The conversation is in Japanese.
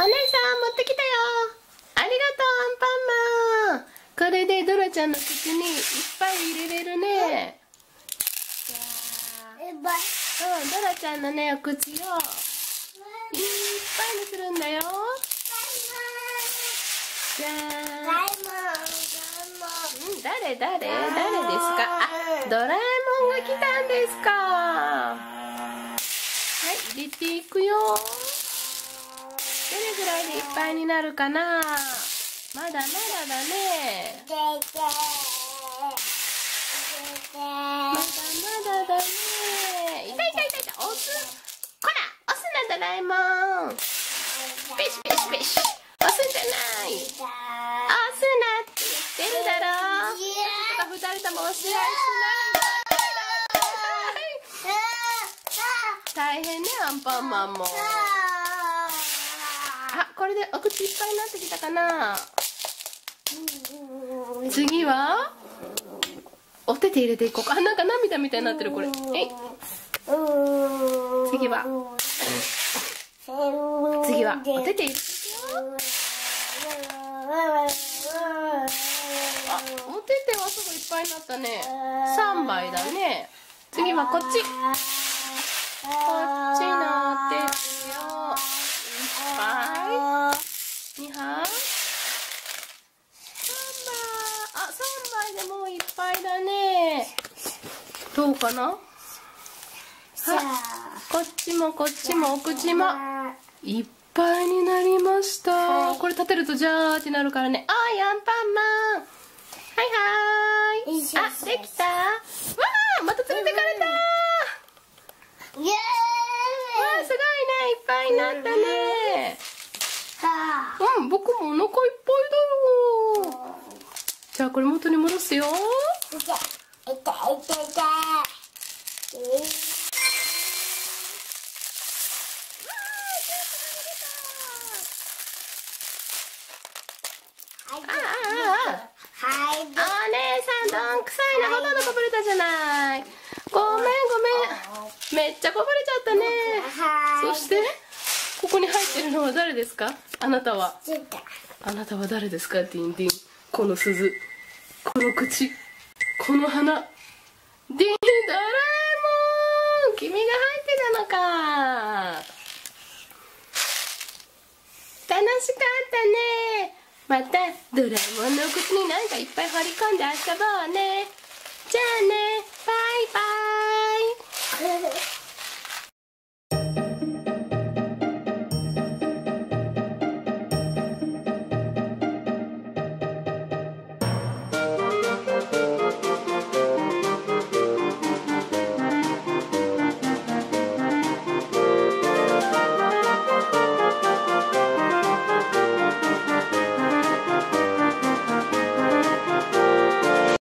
お姉さん持ってきたよ。ありがとうアンパンマン。これでドラちゃんの口にいっぱい入れれるね。うんドラちゃんのねお口をいっぱいにするんだよ。じゃー誰誰誰ですか？あドラえもんが来たんですか。はい入れていくよぐらいでいっぱいになるかな。まだまだだね。まだまだだね。痛いたいたいたい。押す。こら。押すなドラえもんペシペシペシ。押すんじゃない。押すなって言ってるだろ。とか二人とも押し合いしない。大変ねアンパンマンも。あこれでお口いっぱいになってきたかな。次はお手手入れていこうか。あなんか涙みたいになってるこれ。えい。次は。次はお手手入れ。あお手手はすぐいっぱいになったね。3杯だね。次はこっち。こっちのお手手をいっぱい2杯3杯あ3杯でもういっぱいだね。どうかな？こっちもこっちもお口も。いっぱいになりました。これ立てるとジャーってなるからね。あーいアンパンマン。はいはーいあできた。わあまた連れてかれた。わあすごいね。いっぱいになったね。うん僕もお腹いっぱいじゃあこれ元に戻すよ。お姉さんどんくさいな。ほとんどこぼれたじゃない。ごめんごめん。めっちゃこぼれちゃったね。そしてここに入ってるのは誰ですか？あなたは。あなたは誰ですか？ディンディン。この鈴この口この鼻。ディンドラえもん。君が入ってたのか。楽しかったね。またドラえもんの口になんかいっぱい張り込んで遊ぼうね。じゃあね。バイバイ。